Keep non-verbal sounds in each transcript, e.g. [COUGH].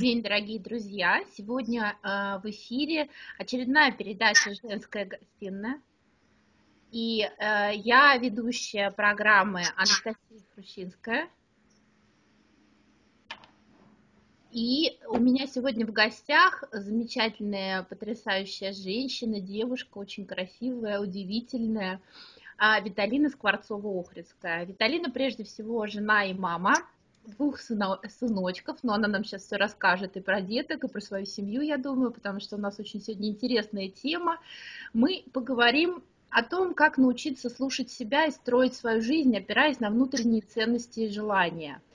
день, дорогие друзья! Сегодня э, в эфире очередная передача «Женская гостиная». И э, я ведущая программы Анастасия Хрущинская. И у меня сегодня в гостях замечательная, потрясающая женщина, девушка, очень красивая, удивительная, э, Виталина Скворцова-Охридская. Виталина прежде всего жена и мама – двух сыночков, но она нам сейчас все расскажет и про деток, и про свою семью, я думаю, потому что у нас очень сегодня интересная тема. Мы поговорим о том, как научиться слушать себя и строить свою жизнь, опираясь на внутренние ценности и желания –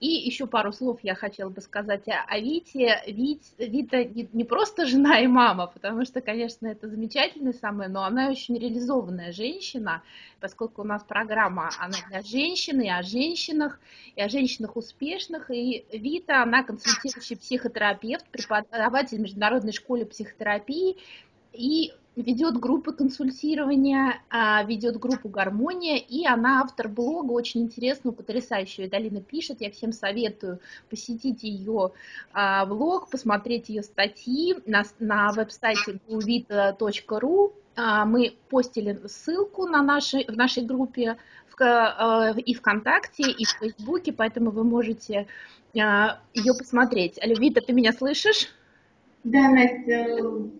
и еще пару слов я хотела бы сказать о Вите. Вит, Вита не, просто жена и мама, потому что, конечно, это замечательная самая, но она очень реализованная женщина, поскольку у нас программа, она для женщин и о женщинах, и о женщинах успешных. И Вита, она консультирующий психотерапевт, преподаватель в Международной школе психотерапии, и ведет группы консультирования, а, ведет группу «Гармония», и она автор блога, очень интересного, потрясающего. Далина пишет, я всем советую посетить ее а, блог, посмотреть ее статьи на, на веб-сайте guvita.ru. А, мы постили ссылку на нашей, в нашей группе в, и ВКонтакте, и в Фейсбуке, поэтому вы можете ее посмотреть. Алло, Вита, ты меня слышишь? Да, Настя,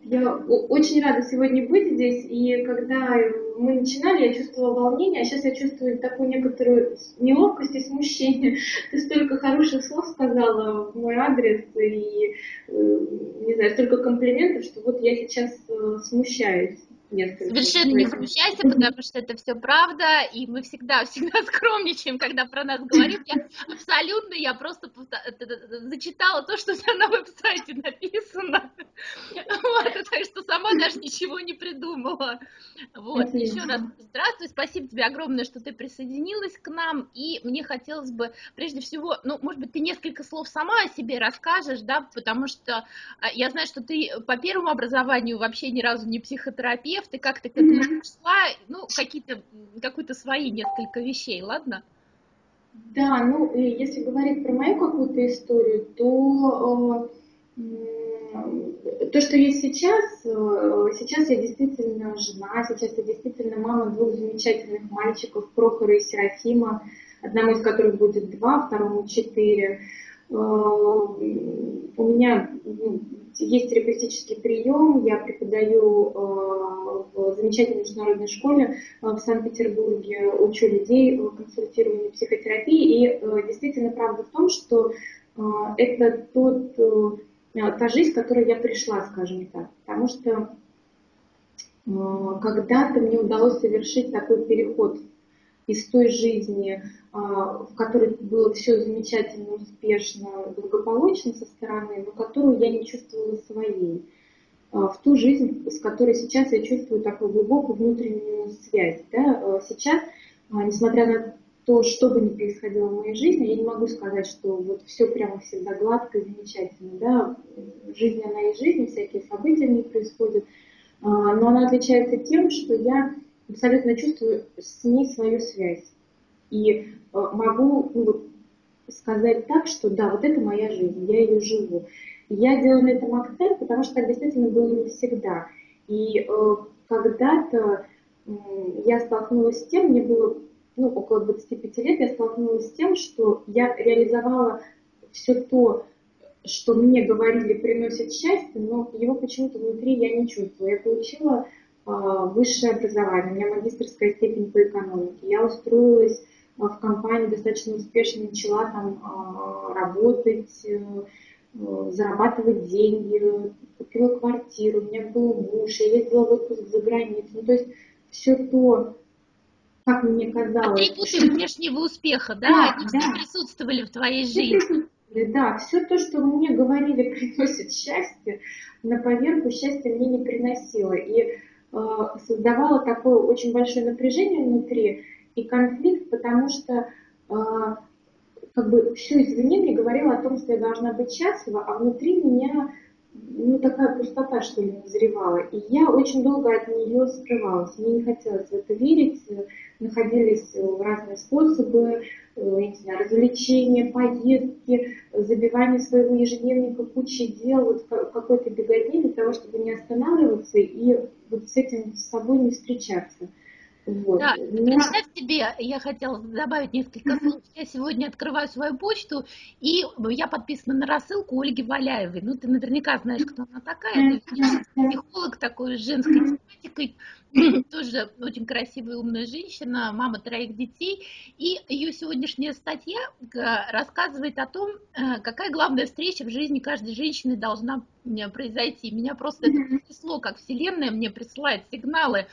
я очень рада сегодня быть здесь. И когда мы начинали, я чувствовала волнение, а сейчас я чувствую такую некоторую неловкость и смущение. [LAUGHS] Ты столько хороших слов сказала в мой адрес, и, э, не знаю, столько комплиментов, что вот я сейчас э, смущаюсь несколько. Совершенно не смущайся, потому что это все правда, и мы всегда, [LAUGHS] всегда скромничаем, когда про нас говорим. Я абсолютно, я просто зачитала то, что у тебя на веб-сайте написано. Вот, так что сама даже ничего не придумала. Вот, еще раз здравствуй, спасибо тебе огромное, что ты присоединилась к нам, и мне хотелось бы, прежде всего, ну, может быть, ты несколько слов сама о себе расскажешь, да, потому что а, я знаю, что ты по первому образованию вообще ни разу не психотерапевт, терапевт, и как ты к этому пришла, ну, какие-то, какую-то свои несколько вещей, ладно? Да, ну, если говорить про мою какую-то историю, то э, то, что есть сейчас, э, сейчас я действительно жена, сейчас я действительно мама двух замечательных мальчиков, Прохора и Серафима, одному из которых будет два, второму четыре. Э, у меня ну, есть терапевтический прием, я преподаю э, в замечательной международной школе э, в Санкт-Петербурге, учу людей консультированию психотерапии, и действительно правда в том, что это тот, та жизнь, к которой я пришла, скажем так, потому что когда-то мне удалось совершить такой переход из той жизни, а, в которой было все замечательно, успешно, благополучно со стороны, но которую я не чувствовала своей, а, в ту жизнь, с которой сейчас я чувствую такую глубокую внутреннюю связь. Да? А, сейчас, несмотря на то, что бы ни происходило в моей жизни, я не могу сказать, что вот все прямо всегда гладко и замечательно. Да? Жизнь, она и жизнь, всякие события в ней происходят, но она отличается тем, что я абсолютно чувствую с ней свою связь. И э, могу ну, сказать так, что да, вот это моя жизнь, я ее живу. Я делаю на этом акцент, потому что так действительно было не всегда. И э, когда-то я столкнулась с тем, мне было ну, около 25 лет, я столкнулась с тем, что я реализовала все то, что мне говорили приносит счастье, но его почему-то внутри я не чувствую. Я получила высшее образование, у меня магистрская степень по экономике. Я устроилась а, в компании, достаточно успешно начала там а, работать, э, э, зарабатывать деньги, купила квартиру, у меня был муж, я ездила в отпуск за границу. Ну, то есть все то, как мне казалось... Атрибуты внешнего успеха, да? да Они да. все присутствовали в твоей жизни. Да, все то, что мне говорили, [LAUGHS] приносит счастье, на поверку счастья мне не приносило. И создавало такое очень большое напряжение внутри и конфликт, потому что э, как бы все извне мне говорило о том, что я должна быть счастлива, а внутри меня ну, такая пустота, что ли, назревала. И я очень долго от нее скрывалась. Мне не хотелось в это верить. Находились разные способы, я не знаю, развлечения, поездки, забивание своего ежедневника кучей дел, вот какой-то беготни для того, чтобы не останавливаться и вот с этим с собой не встречаться. Вот. Да, представь себе, я хотела добавить несколько слов. Я сегодня открываю свою почту, и я подписана на рассылку Ольги Валяевой. Ну, ты наверняка знаешь, кто она такая. Это психолог такой с женской тематикой. [CLEARS THROAT] Тоже очень красивая, умная женщина, мама троих детей. И ее сегодняшняя статья э, рассказывает о том, э, какая главная встреча в жизни каждой женщины должна произойти. Меня просто это потрясло, как Вселенная мне присылает сигналы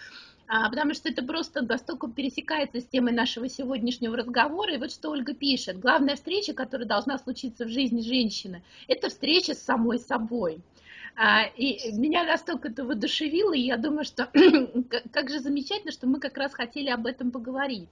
потому что это просто настолько пересекается с темой нашего сегодняшнего разговора. И вот что Ольга пишет. Главная встреча, которая должна случиться в жизни женщины, это встреча с самой собой. А, и меня настолько это воодушевило, и я думаю, что [CLEARS THROAT] как же замечательно, что мы как раз хотели об этом поговорить.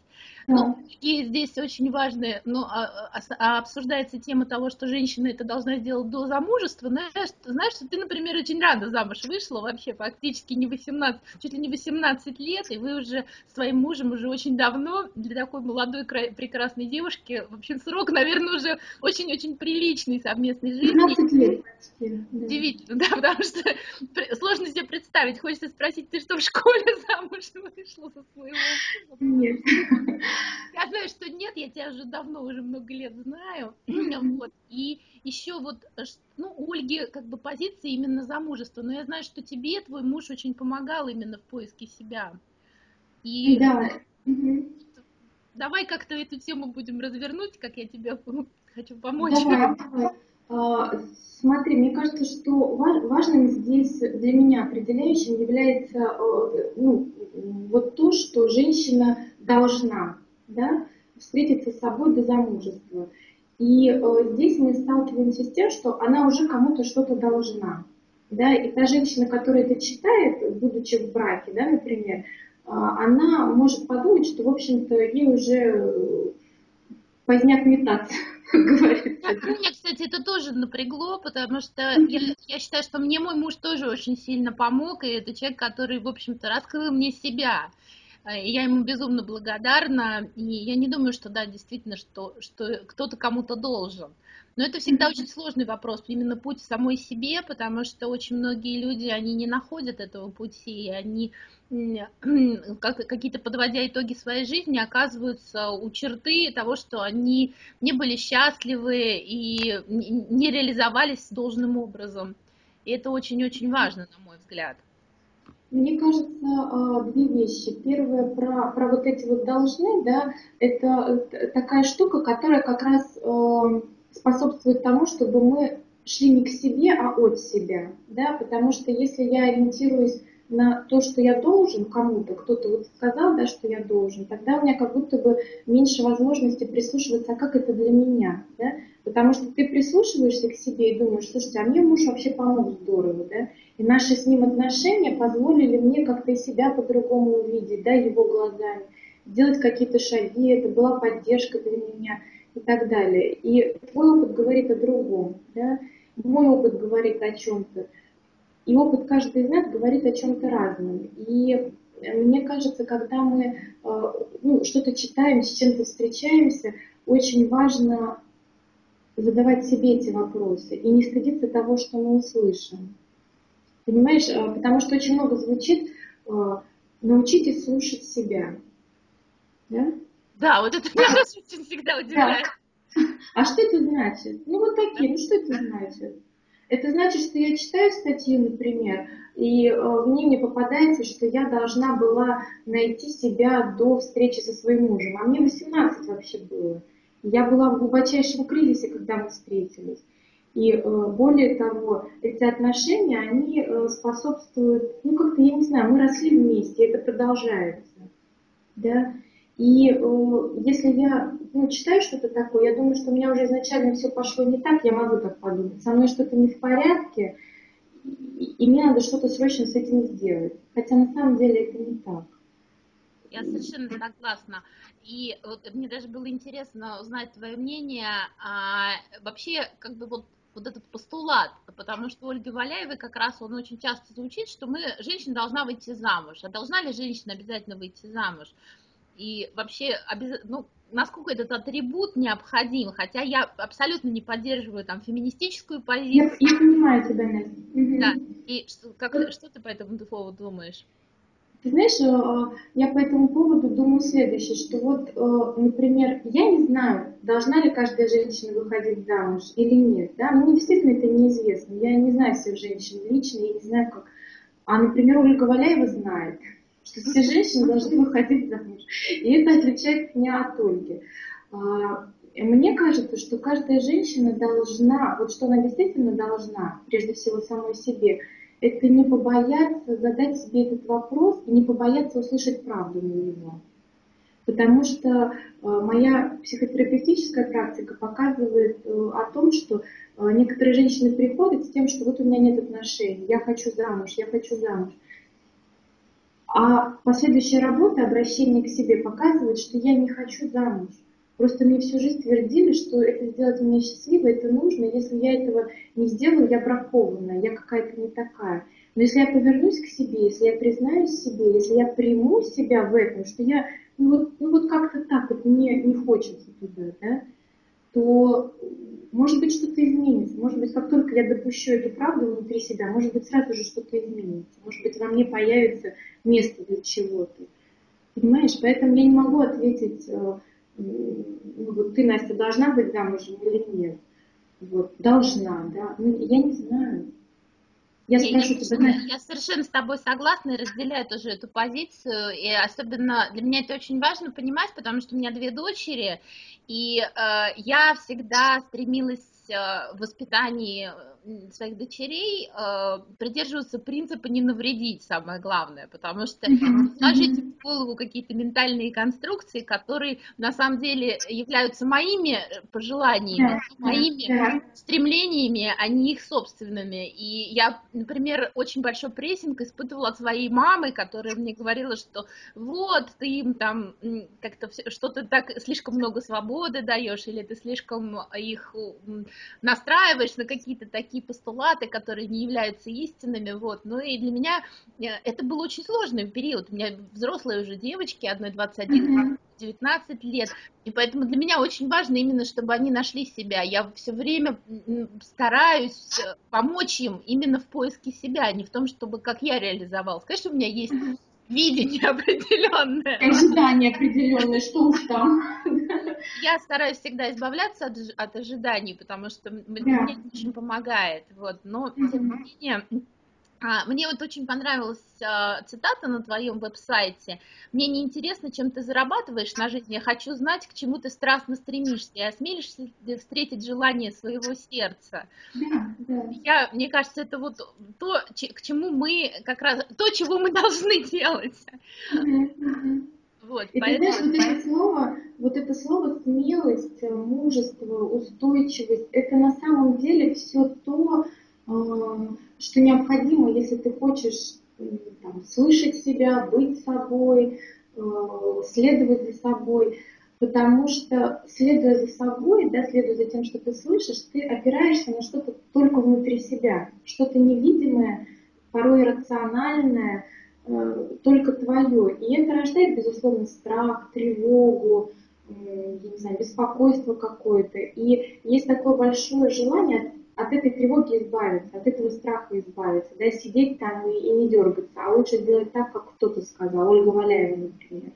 Ну, и здесь очень важная, ну, а, а, а, обсуждается тема того, что женщина это должна сделать до замужества. Знаешь, знаешь, что ты, например, очень рано замуж вышла, вообще фактически не 18, чуть ли не 18 лет, и вы уже своим мужем уже очень давно, для такой молодой прекрасной девушки, в общем, срок, наверное, уже очень-очень приличный совместной жизни. 15 лет почти. Удивительно, да, потому что сложно себе представить. Хочется спросить, ты что, в школе [LAUGHS] замуж вышла со своего Нет. [LAUGHS] Я знаю, что нет, я тебя уже давно, уже много лет знаю. [CLEARS THROAT] Вот. И еще вот, ну, Ольги как бы позиция именно замужества, но я знаю, что тебе твой муж очень помогал именно в поиске себя. И да. Давай как-то эту тему будем развернуть, как я тебе [LAUGHS] хочу помочь. Давай, давай. А, смотри, мне кажется, что важным здесь для меня определяющим является э, ну, вот то, что женщина должна да, встретиться с собой до замужества. И э, здесь мы сталкиваемся с тем, что она уже кому-то что-то должна. Да, и та женщина, которая это читает, будучи в браке, да, например, э, она может подумать, что, в общем-то, ей уже э, поздняк метаться, [LAUGHS] говорится. Меня, кстати, это тоже напрягло, потому что я, я считаю, что мне мой муж тоже очень сильно помог, и это человек, который, в общем-то, раскрыл мне себя. Э, я ему безумно благодарна, и я не думаю, что да, действительно, что, что кто-то кому-то должен. Но это всегда очень сложный вопрос, именно путь самой себе, потому что очень многие люди, они не находят этого пути, и они [CLEARS THROAT] какие-то подводя итоги своей жизни, оказываются у черты того, что они не были счастливы и не реализовались должным образом. И это очень-очень важно, на мой взгляд. Мне кажется, а, две вещи. Первое, про, про вот эти вот должны, да, это э, такая штука, которая как раз э, способствует тому, чтобы мы шли не к себе, а от себя, да, потому что если я ориентируюсь на то, что я должен кому-то, кто-то вот сказал, да, что я должен, тогда у меня как будто бы меньше возможности прислушиваться, а как это для меня, да, потому что ты прислушиваешься к себе и думаешь, слушайте, а мне муж вообще помог здорово, да, и наши с ним отношения позволили мне как-то и себя по-другому увидеть, да, его глазами, делать какие-то шаги, это была поддержка для меня и так далее. И твой опыт говорит о другом, да, мой опыт говорит о чем-то. И опыт каждой из нас говорит о чем-то разном. И мне кажется, когда мы э, ну, что-то читаем, с чем-то встречаемся, очень важно задавать себе эти вопросы и не стыдиться того, что мы услышим. Понимаешь, э, потому что очень много звучит э, «научитесь слушать себя». Да? Да, вот это меня очень всегда удивляет. [LAUGHS] А что это значит? Ну вот такие, ну что это значит? Это значит, что я читаю статью, например, и э, в ней мне попадается, что я должна была найти себя до встречи со своим мужем. А мне 18 вообще было. Я была в глубочайшем кризисе, когда мы встретились. И э, более того, эти отношения, они э, способствуют, ну как-то, я не знаю, мы росли вместе, это продолжается. Да? И э, если я ну, читаю что-то такое, я думаю, что у меня уже изначально все пошло не так, я могу так подумать. Со мной что-то не в порядке, и, и мне надо что-то срочно с этим сделать. Хотя на самом деле это не так. Я совершенно согласна. И вот мне даже было интересно узнать твое мнение. А, вообще, как бы вот вот этот постулат, потому что Ольги Валяевой как раз он очень часто звучит, что мы, женщина должна выйти замуж, а должна ли женщина обязательно выйти замуж? И вообще, ну, насколько этот атрибут необходим, хотя я абсолютно не поддерживаю там феминистическую позицию. Я, я понимаю тебя, Настя. Да, и что, как, что ты по этому поводу думаешь? Ты знаешь, э, я по этому поводу думаю следующее, что вот, э, например, я не знаю, должна ли каждая женщина выходить замуж или нет, да, мне действительно это неизвестно, я не знаю всех женщин лично, я не знаю как, а, например, Ольга Валяева знает, что все женщины должны выходить замуж, и это отличает меня от Ольги. А, мне кажется, что каждая женщина должна, вот что она действительно должна, прежде всего самой себе, это не побояться задать себе этот вопрос и не побояться услышать правду на него. Потому что э, моя психотерапевтическая практика показывает э, о том, что э, некоторые женщины приходят с тем, что вот у меня нет отношений, я хочу замуж, я хочу замуж. А последующая работа, обращение к себе показывает, что я не хочу замуж. Просто мне всю жизнь твердили, что это сделать меня счастливой, это нужно. Если я этого не сделаю, я бракованная, я какая-то не такая. Но если я повернусь к себе, если я признаюсь себе, если я приму себя в этом, что я, ну вот, ну вот как-то так, вот мне не хочется туда, да, то может быть что-то изменится. Может быть, как только я допущу эту правду внутри себя, может быть, сразу же что-то изменится. Может быть, во мне появится место для чего-то. Понимаешь? Поэтому я не могу ответить э, ну, вот ты, Настя, должна быть замужем или нет? Вот, должна, да. Ну, я не знаю. Я, я, тебя, я совершенно с тобой согласна и разделяю тоже эту позицию. И особенно для меня это очень важно понимать, потому что у меня две дочери, и э, я всегда стремилась Э, в воспитании своих дочерей э, придерживаться принципа не навредить, самое главное, потому что вложить в голову какие-то ментальные конструкции, которые на самом деле являются моими пожеланиями, моими стремлениями, а не их собственными. И я, например, очень большой прессинг испытывала от своей мамы, которая мне говорила, что вот, ты им там как-то что-то так слишком много свободы даешь, или ты слишком их настраиваешь на какие-то такие постулаты, которые не являются истинными, вот, ну и для меня э, это был очень сложный период, у меня взрослые уже девочки, одной 21, 19 лет, и поэтому для меня очень важно именно, чтобы они нашли себя, я все время стараюсь э, помочь им именно в поиске себя, а не в том, чтобы как я реализовалась. Конечно, у меня есть видение [LAUGHS] определенное. Ожидание определенное, что уж там. Я стараюсь всегда избавляться от, от ожиданий, потому что мне да. очень помогает. Вот. Но, тем не менее, мне вот очень понравилась а, цитата на твоем веб-сайте. Мне не интересно, чем ты зарабатываешь на жизнь, я хочу знать, к чему ты страстно стремишься, и осмелишься ли встретить желание своего сердца. Да, да. Я, мне кажется, это вот то, к чему мы как раз, то, чего мы должны делать. Вот, и поэтому... ты знаешь, вот это слово, вот это слово смелость, мужество, устойчивость, это на самом деле все то, а, что необходимо, если ты хочешь там, слышать себя, быть собой, э, следовать за собой. Потому что, следуя за собой, да, следуя за тем, что ты слышишь, ты опираешься на что-то только внутри себя, что-то невидимое, порой рациональное, э, только твое. И это рождает, безусловно, страх, тревогу, я не знаю, беспокойство какое-то. И есть такое большое желание от этой тревоги избавиться, от этого страха избавиться, да, сидеть там и, и не дергаться, а лучше сделать так, как кто-то сказал, Ольга Валяева, например,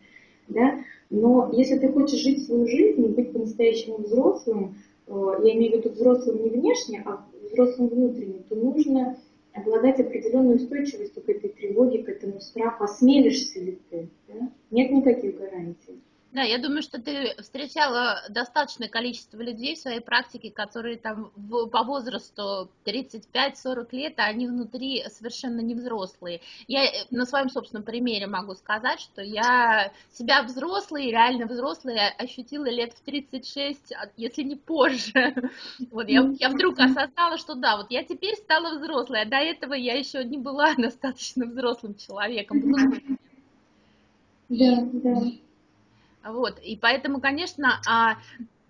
да, но если ты хочешь жить свою жизнь и быть по-настоящему взрослым, э, я имею в виду взрослым не внешне, а взрослым внутренне, то нужно обладать определенной устойчивостью к этой тревоге, к этому страху, осмелишься ли ты, да? нет никаких гарантий. Да, я думаю, что ты встречала достаточное количество людей в своей практике, которые там в, по возрасту 35-40 лет, а они внутри совершенно не взрослые. Я э, на своем собственном примере могу сказать, что я себя взрослой, реально взрослой ощутила лет в 36, а, если не позже. [LAUGHS] Вот я, я вдруг осознала, что да, вот я теперь стала взрослой, а до этого я еще не была [LAUGHS] достаточно взрослым человеком. Да, да. Вот, и поэтому, конечно, а,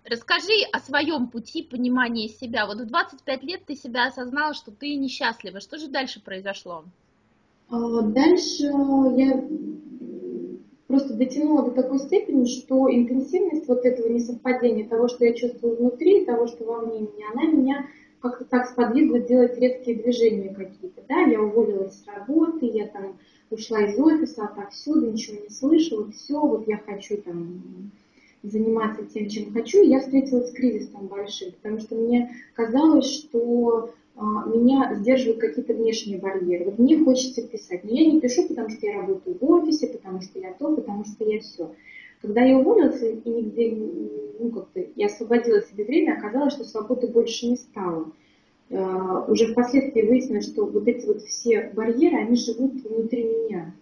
Расскажи о своем пути понимания себя. Вот в 25 лет ты себя осознала, что ты несчастлива. Что же дальше произошло? А, дальше я просто дотянула до такой степени, что интенсивность вот этого несовпадения, того, что я чувствую внутри, того, что во мне меня, она меня как-то так сподвигла делать резкие движения какие-то. Да? Я уволилась с работы, я там ушла из офиса, отовсюду, ничего не слышала, все, вот я хочу там заниматься тем, чем хочу, я встретилась с кризисом большим, потому что мне казалось, что а, меня сдерживают какие-то внешние барьеры. Вот мне хочется писать, но я не пишу, потому что я работаю в офисе, потому что я то, потому что я все. Когда я уволилась и нигде, ну как-то, я освободила себе время, оказалось, что свободы больше не стало. А, уже впоследствии выяснилось, что вот эти вот все барьеры, они живут внутри меня.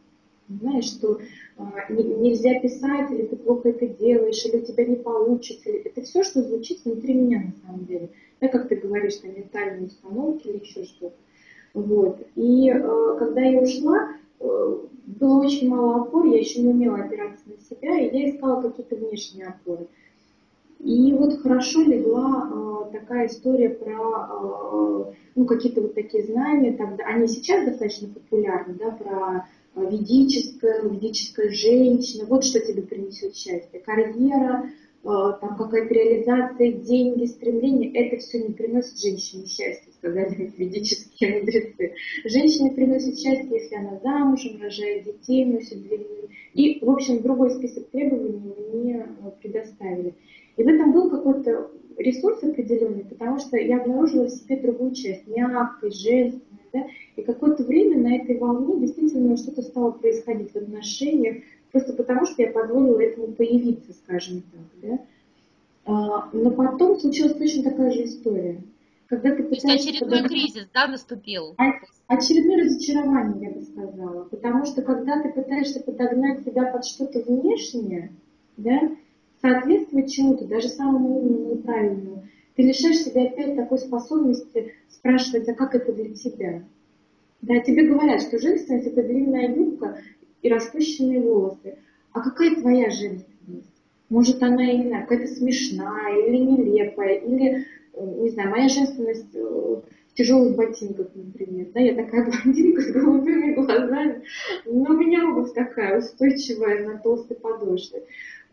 Знаешь, что а, нельзя писать, или ты плохо это делаешь, или у тебя не получится. Это все, что звучит внутри меня на самом деле да, как ты говоришь, там, ментальные установки или еще что-то. Вот. И э, когда я ушла, э, было очень мало опор, я еще не умела опираться на себя, и я искала какие-то внешние опоры. И вот хорошо легла э, такая история про э, ну, какие-то вот такие знания, тогда, они сейчас достаточно популярны, да, про ведическое, ведическая женщина, вот что тебе принесет счастье, карьера, Э, там какая-то реализация, деньги, стремления, это все не приносит женщине счастья, сказали [LAUGHS] ведические мудрецы. Женщине приносит счастье, если она замужем, рожает детей, носит длинную. И, в общем, другой список требований мне предоставили. И в этом был какой-то ресурс определенный, потому что я обнаружила в себе другую часть, мягкой, женственной, да, и какое-то время на этой волне действительно что-то стало происходить в отношениях, просто потому что я позволила этому появиться, скажем так. Да? А, но потом случилась точно такая же история. Когда ты пытаешься... очередной подогнать... кризис, да, наступил? А, очередное разочарование, я бы сказала. Потому что когда ты пытаешься подогнать себя под что-то внешнее, да, соответствовать чему-то, даже самому умному и правильному, ты лишаешь себя опять такой способности спрашивать, а как это для тебя? Да, тебе говорят, что женственность это длинная юбка и распущенные волосы. А какая твоя женственность? Может, она, я какая-то смешная или нелепая, или, не знаю, моя женственность э, в тяжелых ботинках, например. Да, я такая блондинка с голубыми глазами, но у меня обувь такая устойчивая на толстой подошве.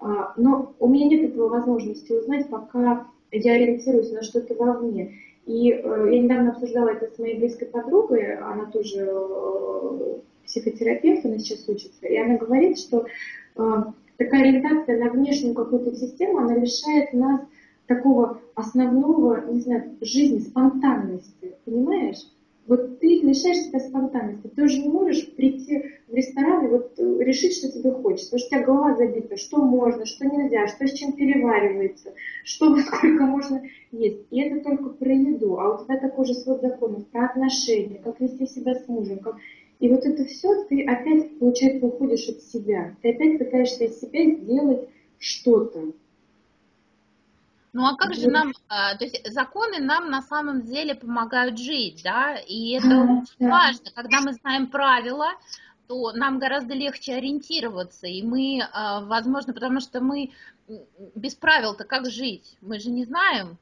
А, но у меня нет этого возможности узнать, пока я ориентируюсь на что-то вовне. И э, я недавно обсуждала это с моей близкой подругой, она тоже психотерапевт, она сейчас учится, и она говорит, что такая ориентация на внешнюю какую-то систему, она лишает нас такого основного, не знаю, жизни, спонтанности, понимаешь? Вот ты лишаешь себя спонтанности. Ты уже не можешь прийти в ресторан и вот э, решить, что тебе хочется. Потому что у тебя голова забита, что можно, что нельзя, что с чем переваривается, что сколько можно есть. И это только про еду. А у тебя такой же свод законов, про отношения, как вести себя с мужем, как и вот это все ты опять, получается, уходишь от себя. Ты опять пытаешься из себя сделать что-то. Ну а как же нам, а, то есть законы нам на самом деле помогают жить, да, и это очень важно, когда мы знаем правила, то нам гораздо легче ориентироваться, и мы, а, возможно, потому что мы без правил-то как жить, мы же не знаем,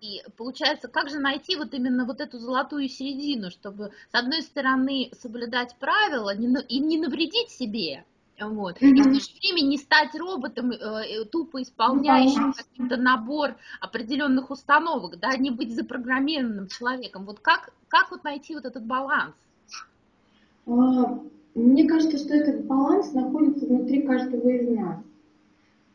и получается, как же найти вот именно вот эту золотую середину, чтобы, с одной стороны, соблюдать правила и не навредить себе, вот. Mm-hmm. И в то же время не стать роботом, э, тупо исполняющим mm-hmm. каким-то набор определенных установок, да, не быть запрограммированным человеком. Вот как, как вот найти вот этот баланс? А, мне кажется, что этот баланс находится внутри каждого из нас.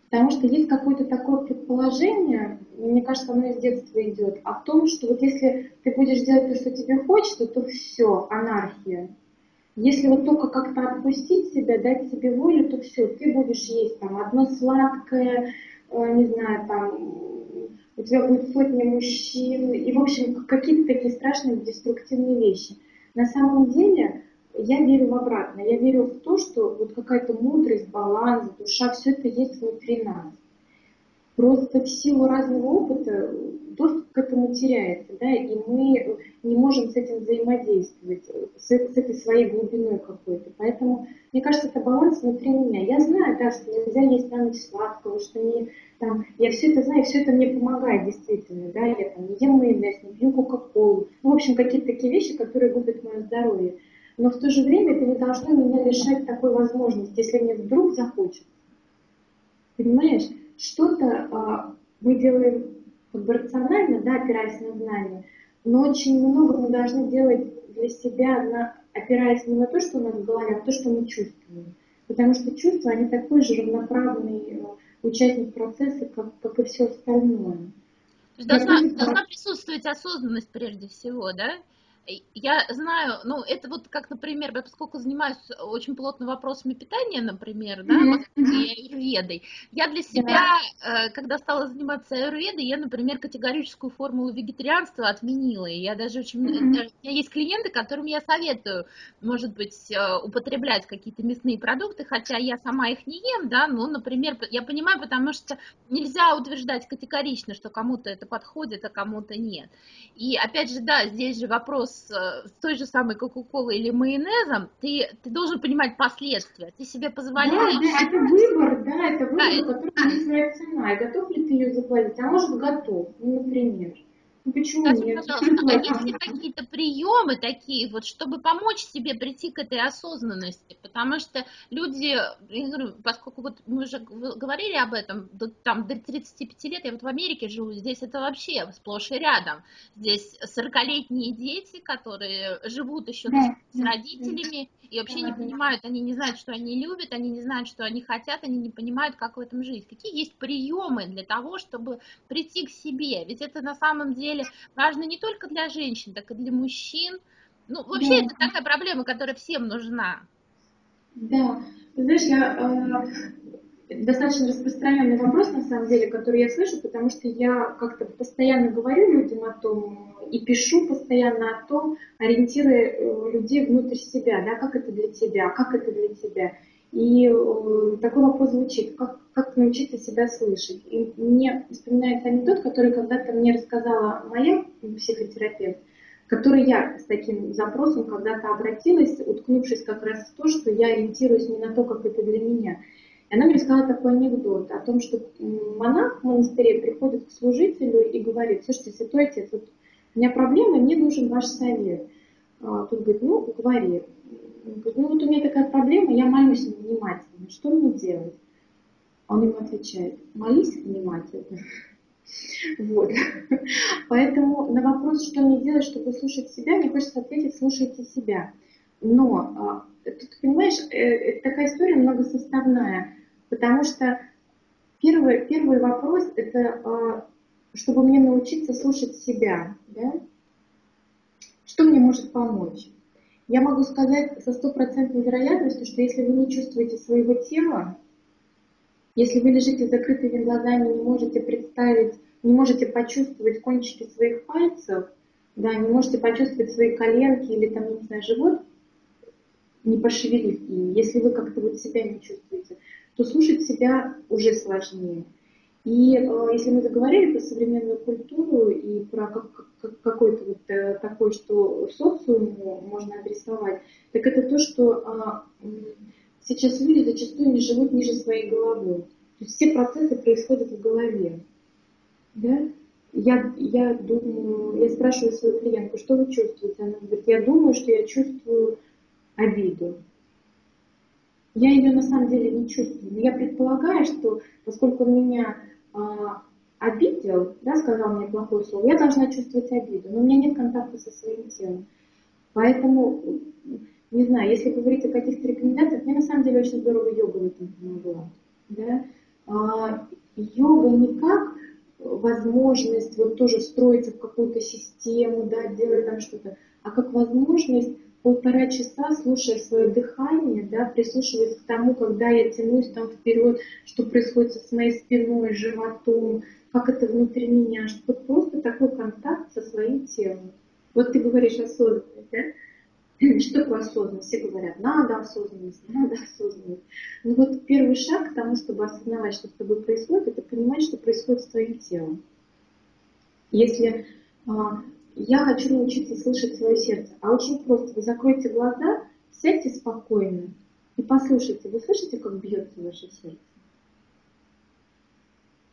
Потому что есть какое-то такое предположение, мне кажется, оно из детства идет, о том, что вот если ты будешь делать то, что тебе хочется, то все, анархия. Если вот только как-то отпустить себя, дать себе волю, то все, ты будешь есть там одно сладкое, э, не знаю, там у тебя будет сотни мужчин, и, в общем, какие-то такие страшные деструктивные вещи. На самом деле, я верю в обратное. Я верю в то, что вот какая-то мудрость, баланс, душа, все это есть внутри нас. Просто в силу разного опыта доступ к этому теряется, да, и мы не можем с этим взаимодействовать, с, с этой своей глубиной какой-то. Поэтому мне кажется, это баланс внутри меня. Я знаю, да, что нельзя есть на ночь сладкого, что не, там, я все это знаю, все это мне помогает действительно, да, я там не ем майонез, не пью кока-колу, ну, в общем, какие-то такие вещи, которые губят мое здоровье. Но в то же время это не должно меня лишать такой возможности, если мне вдруг захочется. Понимаешь, что-то а, мы делаем рационально, да, опираясь на знания, но очень много мы должны делать для себя, на, опираясь не на то, что у нас в голове, а на то, что мы чувствуем. Потому что чувства, они такой же равноправный э, участник процесса, как, как и все остальное. Должна, должна присутствовать осознанность прежде всего, да? Я знаю, ну, это вот как, например, я поскольку занимаюсь очень плотно вопросами питания, например, да, mm-hmm. и аюрведой, я для себя, yeah. Э, когда стала заниматься аюрведой, я, например, категорическую формулу вегетарианства отменила, и я даже очень, mm-hmm. у меня есть клиенты, которым я советую, может быть, э, употреблять какие-то мясные продукты, хотя я сама их не ем, да, ну, например, я понимаю, потому что нельзя утверждать категорично, что кому-то это подходит, а кому-то нет. И, опять же, да, здесь же вопрос с, с той же самой Кока-Колой или майонезом, ты, ты должен понимать последствия. Ты себе позволяешь... Да, да, это выбор, да, это выбор, да, который это... своя цена. И готов ли ты ее заплатить? А может, готов, ну, например. Ну, почему Скажи, нет? пожалуйста, а есть ли какие-то приемы такие, вот, чтобы помочь себе прийти к этой осознанности? Потому что люди, я говорю, поскольку вот мы уже говорили об этом, до, там до 35 лет, я вот в Америке живу, здесь это вообще сплошь и рядом. Здесь 40-летние дети, которые живут еще да, с родителями, и вообще не понимают, они не знают, что они любят, они не знают, что они хотят, они не понимают, как в этом жить. Какие есть приемы для того, чтобы прийти к себе? Ведь это на самом деле важно не только для женщин, так и для мужчин. Ну, вообще, да. это такая проблема, которая всем нужна. Да, ты знаешь, я э, достаточно распространенный вопрос, на самом деле, который я слышу, потому что я как-то постоянно говорю людям о том, и пишу постоянно о том, ориентируя э, людей внутрь себя, да, как это для тебя, как это для тебя. И э, такой вопрос звучит, как, как научиться себя слышать. И мне вспоминается анекдот, который когда-то мне рассказала моя психотерапевт, который я с таким запросом когда-то обратилась, уткнувшись как раз в то, что я ориентируюсь не на то, как это для меня. И она мне рассказала такой анекдот о том, что монах в монастыре приходит к служителю и говорит, слушайте, святой отец, вот у меня проблема, мне нужен ваш совет. А, тут говорит, ну, говори. Ну вот у меня такая проблема, я молюсь внимательно, что мне делать? Он ему отвечает, молись внимательно. [LAUGHS] Вот. Поэтому на вопрос, что мне делать, чтобы слушать себя, мне хочется ответить, слушайте себя. Но, а, ты понимаешь, э, это такая история многосоставная, потому что первый, первый вопрос – это а, чтобы мне научиться слушать себя, да? что мне может помочь? Я могу сказать со стопроцентной вероятностью, что если вы не чувствуете своего тела, если вы лежите с закрытыми глазами, не можете представить, не можете почувствовать кончики своих пальцев, да, не можете почувствовать свои коленки или там, не знаю, живот, не пошевелив ими, если вы как-то вот себя не чувствуете, то слушать себя уже сложнее. И э, если мы заговорили про современную культуру и про как, как, какой-то вот э, такой, что социуму можно адресовать, так это то, что э, сейчас люди зачастую не живут ниже своей головы. То есть все процессы происходят в голове. Да? Я, я думаю, я спрашиваю свою клиентку, что вы чувствуете? Она говорит, я думаю, что я чувствую обиду. Я ее на самом деле не чувствую. Но я предполагаю, что поскольку меня а, обидел, да, сказал мне плохое слово, я должна чувствовать обиду, но у меня нет контакта со своим телом. Поэтому, не знаю, если говорить о каких-то рекомендациях, мне на самом деле очень здорово йога в этом помогла. Да? А, йога не как возможность вот тоже встроиться в какую-то систему, да, делать там что-то, а как возможность полтора часа, слушая свое дыхание, да, прислушиваясь к тому, когда я тянусь там вперед, что происходит с моей спиной, животом, как это внутри меня, чтобы просто такой контакт со своим телом. Вот ты говоришь осознанность, да? [CLEARS THROAT] Что такое осознанность? Все говорят, надо осознанность, надо осознанность. Но вот первый шаг к тому, чтобы осознавать, что с тобой происходит, это понимать, что происходит с твоим телом. Если а, я хочу научиться слышать свое сердце. А очень просто. Вы закройте глаза, сядьте спокойно И послушайте, вы слышите, как бьется ваше сердце?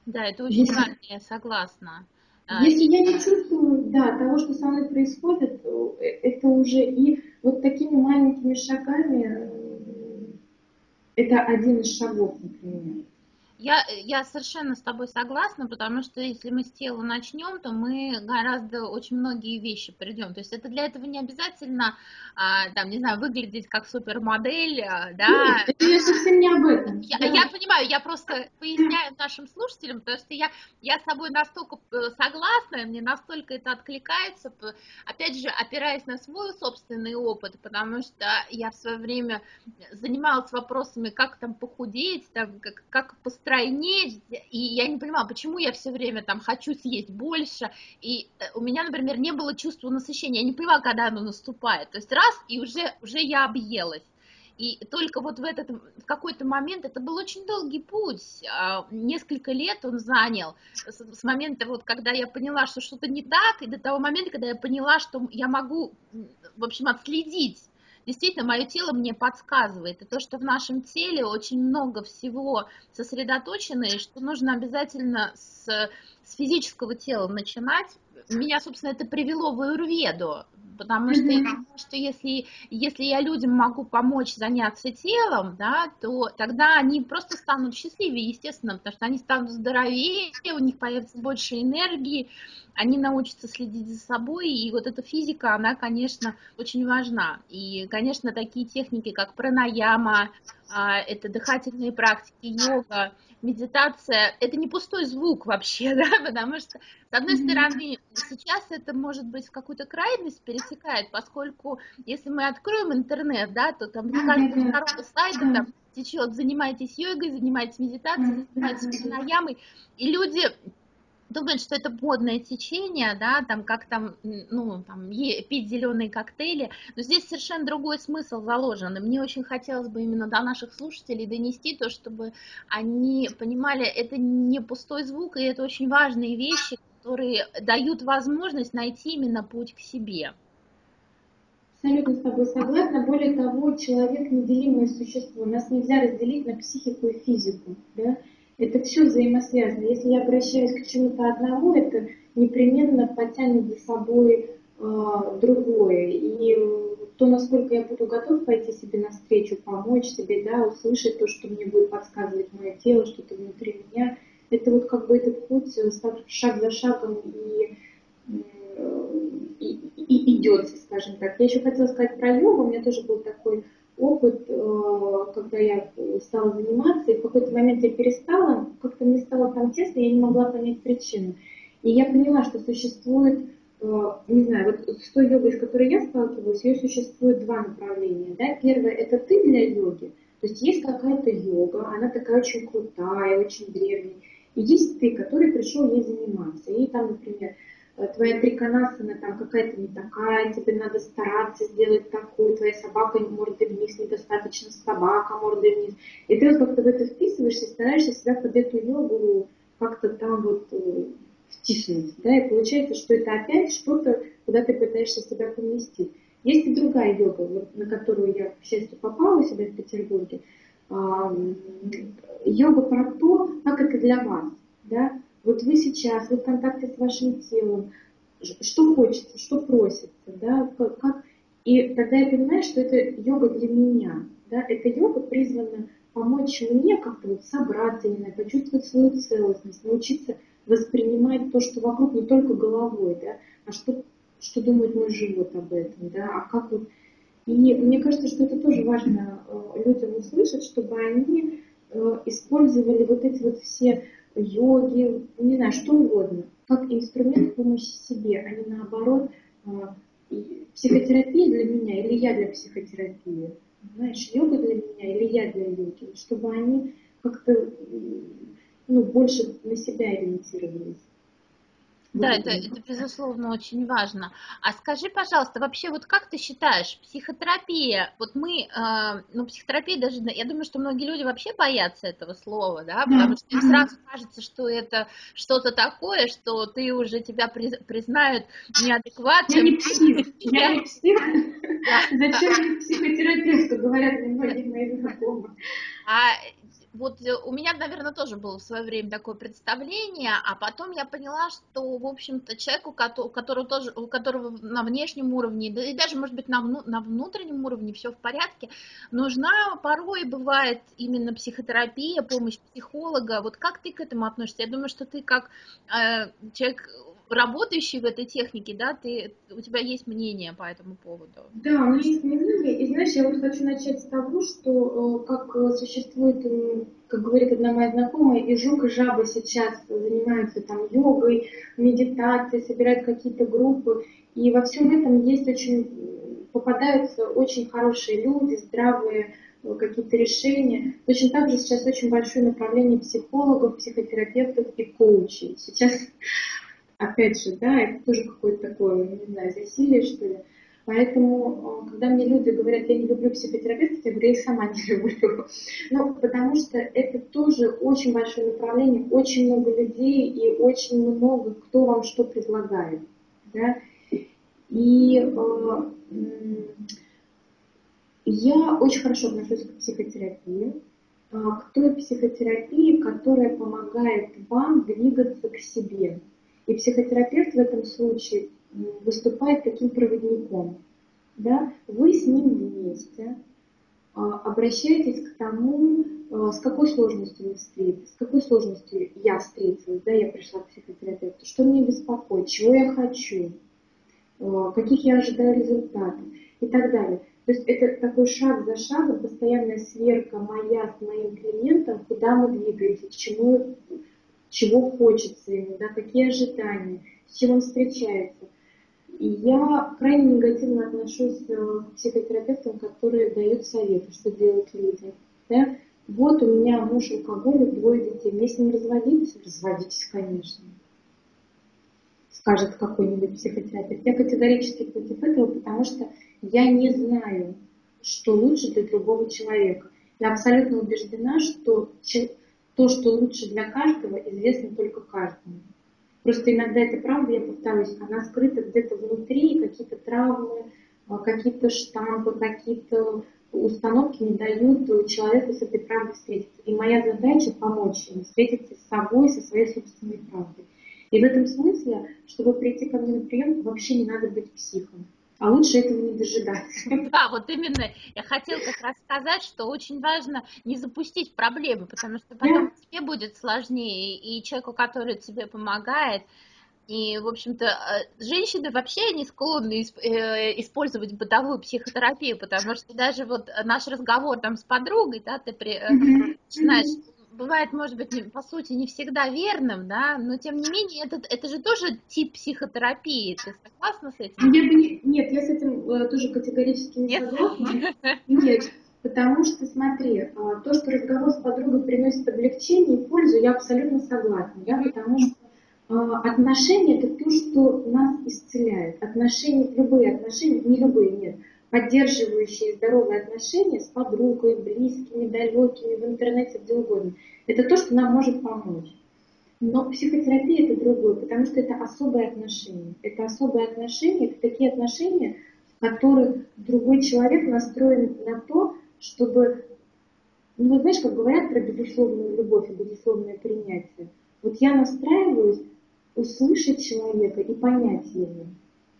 Да, это очень если, важно, я согласна. А, если я не чувствую, да, того, что со мной происходит, э, это уже и вот такими маленькими шагами, э, это один из шагов, например. Я, я совершенно с тобой согласна, потому что если мы с тела начнем, то мы гораздо очень многие вещи придем. То есть это для этого не обязательно, а, там, не знаю, выглядеть как супермодель, а, да. Нет, это совсем не об этом. Я, да. я понимаю, я просто поясняю нашим слушателям, потому что я, я с тобой настолько э, согласна, мне настолько это откликается, опять же, опираясь на свой собственный опыт, потому что я в свое время занималась вопросами, как там похудеть, там, как, как построить стройнее, и я не понимала, почему я все время там хочу съесть больше, и э, у меня, например, не было чувства насыщения, я не понимала, когда оно наступает, то есть раз, и уже, уже я объелась. И только вот в этот в какой-то момент, это был очень долгий путь, а, несколько лет он занял, с, с момента вот, когда я поняла, что что-то не так, и до того момента, когда я поняла, что я могу, в общем, отследить действительно мое тело мне подсказывает. И то, что в нашем теле очень много всего сосредоточено, и что нужно обязательно с, с физического тела начинать. Меня, собственно, это привело в аюрведу, потому что, mm-hmm. что если, если я людям могу помочь заняться телом, да, то тогда они просто станут счастливее, естественно, потому что они станут здоровее, у них появится больше энергии, они научатся следить за собой, и вот эта физика, она, конечно, очень важна. И, конечно, такие техники, как пранаяма, а, это дыхательные практики, йога, медитация, это не пустой звук вообще, [LAUGHS] да, потому что, с одной стороны, сейчас это, может быть, в какую-то крайность пересекает, поскольку если мы откроем интернет, да, то там каждый второй сайт там течет, занимайтесь йогой, занимайтесь медитацией, занимайтесь пранаямой, и люди думают, что это модное течение, да, там как там, ну, там, пить зеленые коктейли, но здесь совершенно другой смысл заложен, и мне очень хотелось бы именно до наших слушателей донести то, чтобы они понимали, это не пустой звук, и это очень важные вещи, которые дают возможность найти именно путь к себе. Абсолютно с тобой согласна. Более того, человек неделимое существо. Нас нельзя разделить на психику и физику. Да? Это все взаимосвязано. Если я обращаюсь к чему-то одному, это непременно потянет за собой э, другое. И то, насколько я буду готов пойти себе навстречу, помочь себе, да, услышать то, что мне будет подсказывать мое тело, что-то внутри меня, это вот как бы этот путь э, шаг за шагом и, и, и идет, скажем так. Я еще хотела сказать про йогу, у меня тоже был такой опыт, э, когда я стала заниматься, и в какой-то момент я перестала, как-то мне стало там тесно, я не могла понять причину. И я поняла, что существует, э, не знаю, вот с той йогой, с которой я сталкивалась, ее существует два направления. Да? Первое – это ты для йоги, то есть есть какая-то йога, она такая очень крутая, очень древняя, и есть ты, который пришел ей заниматься. И там, например, Э, твоя триконасана там какая-то не такая, тебе надо стараться сделать такую, твоя собака мордой вниз, недостаточно собака мордой вниз. И ты вот как-то в это вписываешься, стараешься себя под эту йогу как-то там вот э, втиснуть, да, и получается, что это опять что-то, куда ты пытаешься себя поместить. Есть и другая йога, на которую я, к счастью, попала у себя в Петербурге. Йога про то, как это для вас, да, вот вы сейчас, вы в контакте с вашим телом, что хочется, что просится, да, как, и тогда я понимаю, что это йога для меня, да, эта йога призвана помочь мне как-то вот собраться, не почувствовать свою целостность, научиться воспринимать то, что вокруг не только головой, да, а что, что думает мой живот об этом, да, а как вот... И мне кажется, что это тоже важно э, людям услышать, чтобы они э, использовали вот эти вот все йоги, не знаю, что угодно, как инструмент помощи себе, а не наоборот, а, психотерапия для меня или я для психотерапии. Знаешь, йога для меня или я для йоги, чтобы они как-то ну, больше на себя ориентировались. Да, это, это безусловно очень важно. А скажи, пожалуйста, вообще вот как ты считаешь, психотерапия, вот мы, э, ну психотерапия даже, я думаю, что многие люди вообще боятся этого слова, да, потому что им сразу кажется, что это что-то такое, что ты уже тебя признают неадекватным. Я не псих, я не псих. Зачем психотерапевту, говорят многие мои знакомые. А вот э, у меня, наверное, тоже было в свое время такое представление, а потом я поняла, что, в общем-то, человеку, у которого, тоже, у которого на внешнем уровне, да и даже, может быть, на, на внутреннем уровне все в порядке, нужна порой бывает именно психотерапия, помощь психолога. Вот как ты к этому относишься? Я думаю, что ты как э, человек работающий в этой технике, да, ты, у тебя есть мнение по этому поводу? Да, у меня есть мнение, и знаешь, я вот хочу начать с того, что э, как э, существует, как говорит одна моя знакомая, и жук, и жаба сейчас занимаются там йогой, медитацией, собирают какие-то группы, и во всем этом есть очень, попадаются очень хорошие люди, здравые, э, какие-то решения. Точно так же сейчас очень большое направление психологов, психотерапевтов и коучей. Сейчас опять же, да, это тоже какое-то такое, не знаю, засилие, что ли. Поэтому, э, когда мне люди говорят, я не люблю психотерапевтов, я говорю, я их сама не [LAUGHS] люблю. Ну, потому что это тоже очень большое направление, очень много людей и очень много кто вам что предлагает. Да? И э, я очень хорошо отношусь к психотерапии, э, к той психотерапии, которая помогает вам двигаться к себе. И психотерапевт в этом случае выступает таким проводником. Да? Вы с ним вместе а, обращаетесь к тому, а, с какой сложностью вы встретились, с какой сложностью я встретилась, да, я пришла к психотерапевту, что мне беспокоит, чего я хочу, а, каких я ожидаю результатов и так далее. То есть это такой шаг за шагом, постоянная сверка моя с моим клиентом, куда мы двигаемся, к чему чего хочется ему, да, какие ожидания, с чем он встречается. И я крайне негативно отношусь э, к психотерапевтам, которые дают советы, что делать людям. Да? Вот у меня муж алкоголик, двое детей. Мне с ним разводиться? Разводитесь, конечно. Скажет какой-нибудь психотерапевт. Я категорически против этого, потому что я не знаю, что лучше для другого человека. Я абсолютно убеждена, что то, что лучше для каждого, известно только каждому. Просто иногда это правда, я повторюсь, она скрыта где-то внутри, какие-то травмы, а, какие-то штампы, какие-то установки не дают человеку с этой правдой встретиться. И моя задача помочь ему встретиться с собой, со своей собственной правдой. И в этом смысле, чтобы прийти ко мне на прием, вообще не надо быть психом а лучше этого не дожидаться. [LAUGHS] Да, вот именно я хотела как раз сказать, что очень важно не запустить проблемы, потому что потом да. тебе будет сложнее, и человеку, который тебе помогает, и, в общем-то, э, женщины вообще не склонны э, использовать бытовую психотерапию, потому что даже вот наш разговор там с подругой, да, ты при, mm-hmm. начинаешь бывает, может быть, по сути, не всегда верным, да, но тем не менее, это, это же тоже тип психотерапии. Ты согласна с этим? Я бы не, нет, я с этим э, тоже категорически не нет? согласна. [LAUGHS] Нет, потому что, смотри, э, то, что разговор с подругой приносит облегчение и пользу, я абсолютно согласна, да, потому что э, отношения это то, что нас исцеляет. Отношения, любые отношения, не любые, нет, поддерживающие здоровые отношения с подругой, близкими, далекими, в интернете, где угодно. Это то, что нам может помочь. Но психотерапия это другое, потому что это особые отношения. Это особые отношения, это такие отношения, в которых другой человек настроен на то, чтобы, ну, знаешь, как говорят про безусловную любовь и безусловное принятие. Вот я настраиваюсь услышать человека и понять его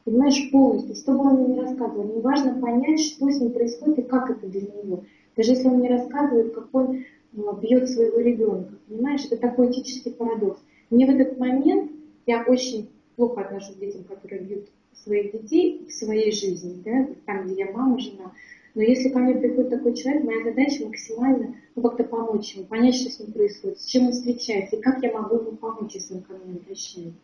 понимаешь, полностью, что бы он мне не рассказывал. Мне важно понять, что с ним происходит и как это для него. Даже если он мне рассказывает, как он ну, бьет своего ребенка. Понимаешь, это такой этический парадокс. Мне в этот момент, я очень плохо отношусь к детям, которые бьют своих детей в своей жизни, да, там, где я мама, жена. Но если ко мне приходит такой человек, моя задача максимально ну, как-то помочь ему, понять, что с ним происходит, с чем он встречается, и как я могу ему помочь, если он ко мне обращается.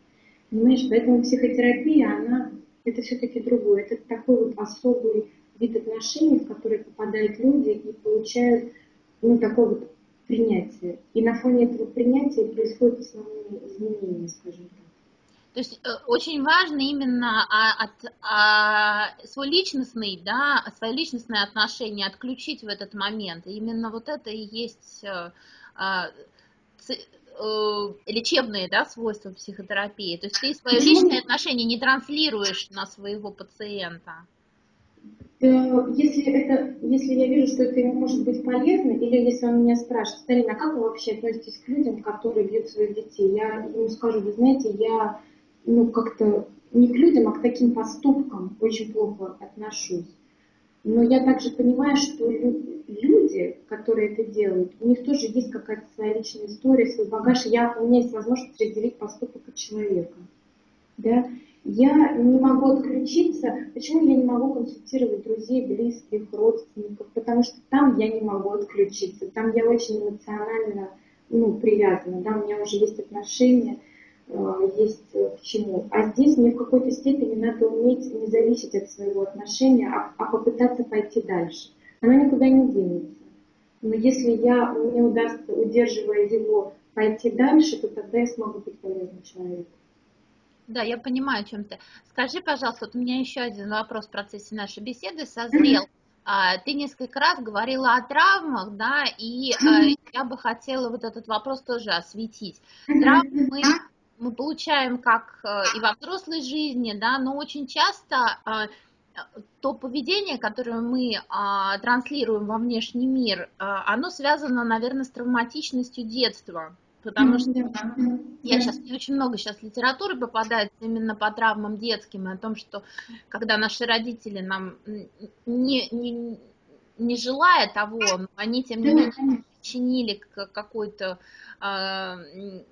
Понимаешь, поэтому психотерапия, она это все-таки другое. Это такой вот особый вид отношений, в который попадают люди и получают ну, такое вот принятие. И на фоне этого принятия происходят основные изменения, скажем так. То есть э, очень важно именно а, от, а, свой личностный, да, свои личностные отношения отключить в этот момент. И именно вот это и есть а, ц, лечебные да, свойства психотерапии. То есть ты свои личные отношения не транслируешь на своего пациента. Если, это, если я вижу, что это ему может быть полезно, или если он меня спрашивает, Старина, как вы вообще относитесь к людям, которые бьют своих детей, я ему скажу, вы знаете, я ну, как-то не к людям, а к таким поступкам очень плохо отношусь. Но я также понимаю, что люди, которые это делают, у них тоже есть какая-то своя личная история, свой багаж. Я, у меня есть возможность разделить поступок от человека. Да? Я не могу отключиться. Почему я не могу консультировать друзей, близких, родственников? Потому что там я не могу отключиться. Там я очень эмоционально ну, привязана. Да? У меня уже есть отношения есть э, к чему. А здесь мне в какой-то степени надо уметь не зависеть от своего отношения, а, а попытаться пойти дальше. Оно никуда не денется. Но если я, мне удастся, удерживая его, пойти дальше, то тогда я смогу быть полезным человеку. Да, я понимаю, о чем ты. Скажи, пожалуйста, вот у меня еще один вопрос в процессе нашей беседы созрел. А, ты несколько раз говорила о травмах, да, и а, я бы хотела вот этот вопрос тоже осветить. Травмы мы получаем как э, и во взрослой жизни, да, но очень часто э, то поведение, которое мы а, транслируем во внешний мир, а, оно связано, наверное, с травматичностью детства. Потому что я сейчас, очень много сейчас литературы попадает именно по травмам детским, и о том, что когда наши родители нам не, не, не желая того, но они тем не менее причинили какой-то а,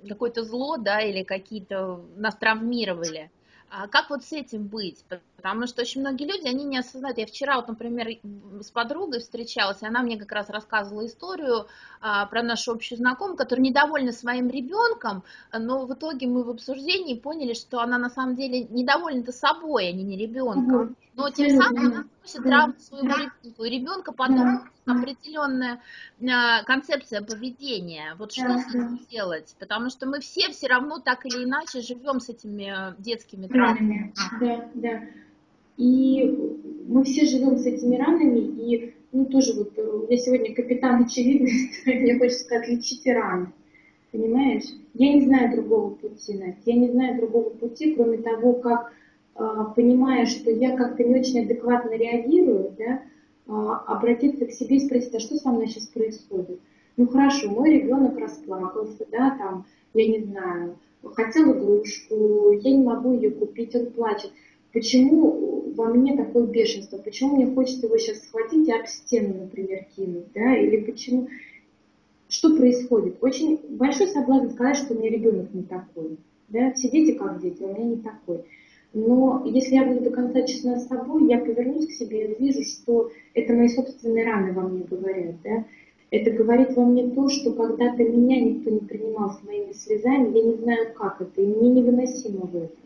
какое-то зло, да, или какие-то нас травмировали. А как вот с этим быть? Потому что очень многие люди, они не осознают. Я вчера, вот, например, с подругой встречалась, и она мне как раз рассказывала историю а, про нашу общую знакомую, которая недовольна своим ребенком, но в итоге мы в обсуждении поняли, что она на самом деле недовольна-то собой, а не, не ребенком. Но тем самым она носит травму своего ребенка, и ребенка потом определенная а, концепция поведения. Вот что с этим делать? Потому что мы все все равно так или иначе живем с этими а, детскими травмами. Да, да. И мы все живем с этими ранами, и ну тоже вот э, я сегодня капитан очевидности, [LAUGHS] мне хочется сказать, лечите раны. Понимаешь? Я не знаю другого пути, Настя. Я не знаю другого пути, кроме того, как э, понимая, что я как-то не очень адекватно реагирую, да, э, обратиться к себе и спросить, а что со мной сейчас происходит? Ну хорошо, мой ребенок расплакался, да, там, я не знаю, хотел игрушку, я не могу ее купить, он плачет. Почему во мне такое бешенство? Почему мне хочется его сейчас схватить и об стену, например, кинуть? Да? Или почему... Что происходит? Очень большой соблазн сказать, что у меня ребенок не такой. Да? Все дети как дети, а у меня не такой. Но если я буду до конца честна с собой, я повернусь к себе и вижу, что это мои собственные раны во мне говорят. Да? Это говорит во мне то, что когда-то меня никто не принимал с моими слезами, я не знаю, как это, и мне невыносимо в этом.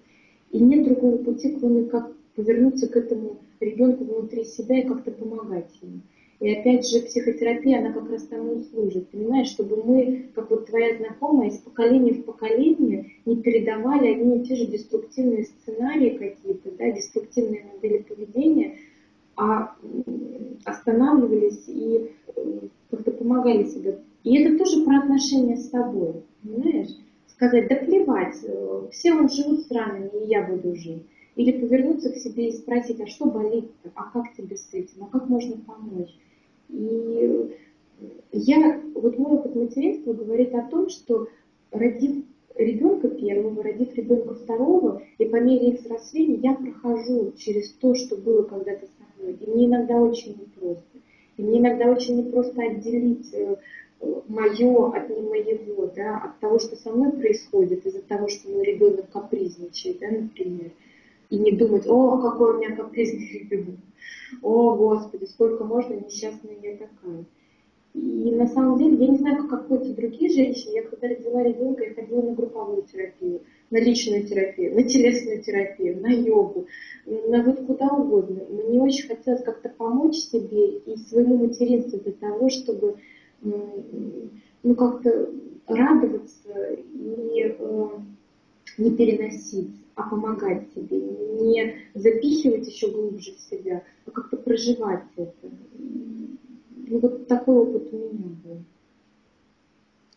И нет другого пути, кроме как повернуться к этому ребенку внутри себя и как-то помогать ему. И опять же, психотерапия, она как раз тому и служит, понимаешь, чтобы мы, как вот твоя знакомая, из поколения в поколение не передавали одни и те же деструктивные сценарии какие-то, да, деструктивные модели поведения, а останавливались и э, как-то помогали себе. И это тоже про отношения с собой, понимаешь? сказать, да плевать, э, все он живут с ранами, и я буду жить. Или повернуться к себе и спросить, а что болит, а как тебе с этим, а как можно помочь. И я, вот мой опыт материнства говорит о том, что родив ребенка первого, родив ребенка второго, и по мере их взросления я прохожу через то, что было когда-то со мной. И мне иногда очень непросто. И мне иногда очень непросто отделить э, мое от не моего, да, от того, что со мной происходит, из-за того, что мой ребенок капризничает, да, например, и не думать, о, какой у меня капризный ребенок, о, Господи, сколько можно, несчастная я такая. И на самом деле, я не знаю, как какие-то другие женщины, я когда родила ребенка, я ходила на групповую терапию, на личную терапию, на телесную терапию, на йогу, на вот куда угодно. Мне очень хотелось как-то помочь себе и своему материнству для того, чтобы ну, как-то радоваться и э, не переносить. А помогать себе, не запихивать еще глубже в себя, а как-то проживать это. Ну, вот такой опыт у меня был.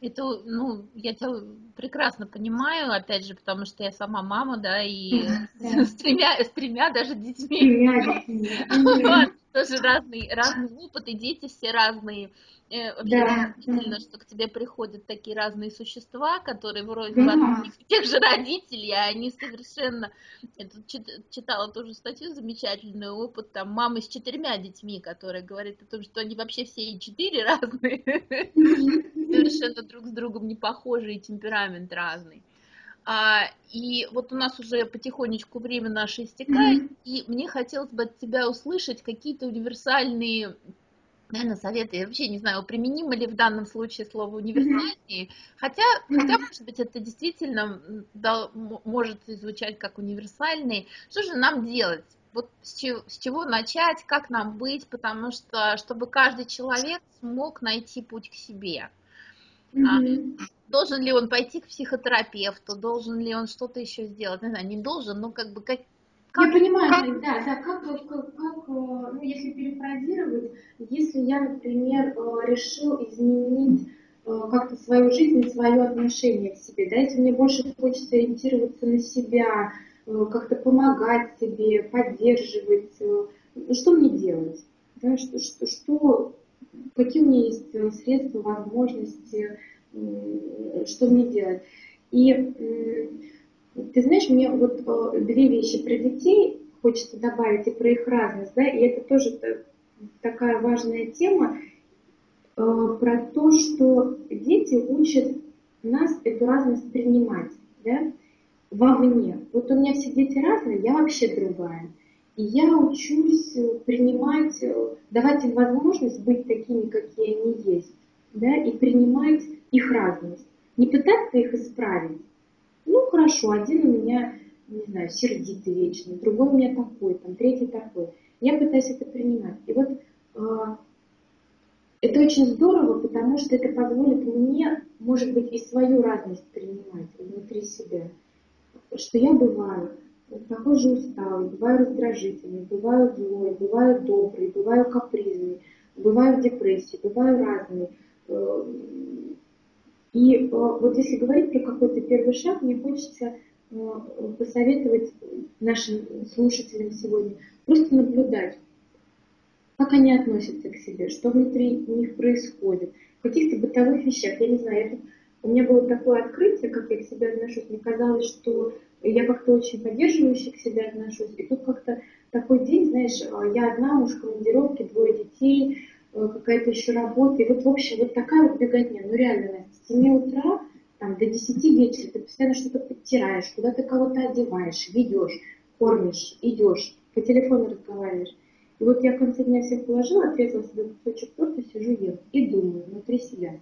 Это, ну, я тебя прекрасно понимаю, опять же, потому что я сама мама, да, и [LAUGHS] с, тремя, с тремя даже детьми. [LAUGHS] Тоже разный, разный опыт, и дети все разные. Э, вообще удивительно, что к тебе приходят такие разные существа, которые вроде бы тех же родителей, а они совершенно... Я тут читала тоже статью, замечательный опыт там мамы с четырьмя детьми, которая говорит о том, что они вообще все и четыре разные, [LAUGHS] совершенно друг с другом не похожи, и темперамент разный. А, и вот у нас уже потихонечку время наше истекает, mm-hmm. и мне хотелось бы от тебя услышать какие-то универсальные наверное, советы, я вообще не знаю, применимо ли в данном случае слово универсальные, хотя, хотя, может быть, это действительно да, может звучать как универсальные. Что же нам делать? Вот с чего, с чего начать, как нам быть, потому что, чтобы каждый человек смог найти путь к себе. Mm-hmm. Должен ли он пойти к психотерапевту, должен ли он что-то еще сделать, не знаю, не должен, но как бы как, как, я понимаю, как... да, да, как, как, как, э, ну, если перефразировать, если я, например, э, решил изменить э, как-то свою жизнь, свое отношение к себе, да, если мне больше хочется ориентироваться на себя, как-то помогать себе, поддерживать, ну, что мне делать, да, что, что, что, какие у меня есть средства, возможности, что мне делать. И ты знаешь, мне вот две вещи про детей хочется добавить и про их разность, да, и это тоже такая важная тема про то, что дети учат нас эту разность принимать, да, вовне. Вот у меня все дети разные, я вообще другая. И я учусь принимать, давать им возможность быть такими, какие они есть, да, и принимать их разность. Не пытаться их исправить. Ну, хорошо, один у меня, не знаю, сердитый вечно, другой у меня такой, там, третий такой. Я пытаюсь это принимать. И вот э, это очень здорово, потому что это позволит мне, может быть, и свою разность принимать внутри себя. Что я бываю же усталый, бываю раздражительный, бываю злой, бываю добрый, бываю капризный, бываю в депрессии, бываю разный. Э, и э, вот если говорить про какой-то первый шаг, мне хочется э, посоветовать нашим слушателям сегодня просто наблюдать, как они относятся к себе, что внутри них происходит, в каких-то бытовых вещах. Я не знаю, я у меня было такое открытие, как я к себе отношусь. Мне казалось, что я как-то очень поддерживающе к себе отношусь. И тут как-то такой день, знаешь, я одна, муж в командировке, двое детей, Э, какая-то еще работа. И вот, в общем, вот такая вот беготня. Ну, реально, Настя, с 7 утра там, до 10 вечера ты постоянно что-то подтираешь, куда ты кого-то одеваешь, ведешь, кормишь, идешь, по телефону разговариваешь. И вот я в конце дня всех положила, отрезала себе кусочек торта, сижу ем и думаю внутри себя.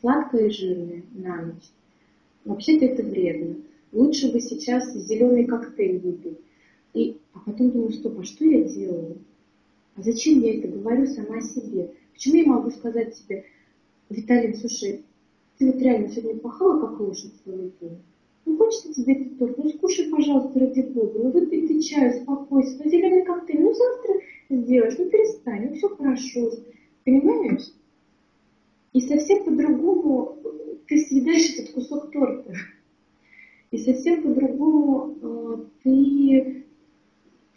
Сладкое и жирное на ночь. Вообще-то это вредно. Лучше бы сейчас зеленый коктейль выпить. И, а потом думаю, стоп, а что я делаю? А зачем я это говорю сама себе? Почему я могу сказать себе, Виталий, слушай, ты вот реально сегодня пахала как лошадь целый день? Ну, хочется тебе этот торт, ну, скушай, пожалуйста, ради бога, ну, выпей ты чай, успокойся, ну, зеленый коктейль, ну, завтра сделаешь, ну, перестань, ну, все хорошо, понимаешь? И совсем по-другому ты съедаешь этот кусок торта. И совсем по-другому э, ты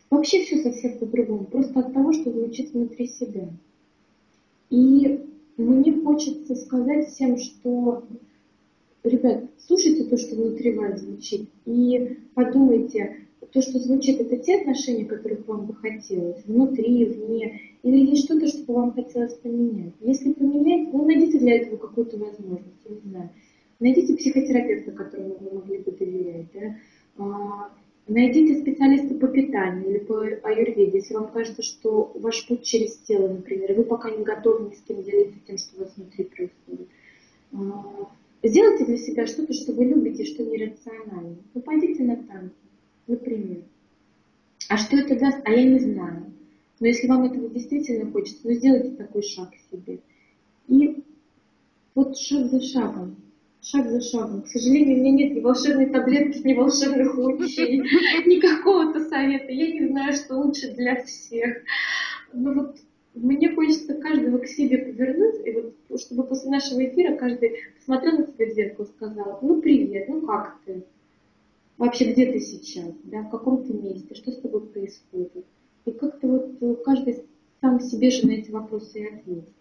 Вообще все совсем по-другому, просто от того, что звучит внутри себя. И мне хочется сказать всем, что, ребят, слушайте то, что внутри вас звучит, и подумайте, то, что звучит, это те отношения, которых вам бы хотелось, внутри, вне, или есть что-то, что вам хотелось поменять. Если поменять, ну, найдите для этого какую-то возможность, я не знаю. Найдите психотерапевта, которому вы могли бы доверять, да? А, Найдите специалиста по питанию или по аюрведе, если вам кажется, что ваш путь через тело, например, и вы пока не готовы ни с кем делиться тем, что у вас внутри происходит. А, сделайте для себя что-то, что вы любите, что нерационально. Ну, пойдите на танки, например. А что это даст, а я не знаю. Но если вам этого действительно хочется, ну сделайте такой шаг себе. И вот шаг за шагом, шаг за шагом. К сожалению, у меня нет ни волшебной таблетки, ни волшебных лучей, [LAUGHS] ни какого-то совета. Я не знаю, что лучше для всех. Но вот мне хочется каждого к себе повернуть, и вот чтобы после нашего эфира каждый посмотрел на себя в зеркало и сказал, ну привет, ну как ты? Вообще, где ты сейчас? Да, в каком ты месте? Что с тобой происходит? И как-то вот каждый сам себе же на эти вопросы и ответит.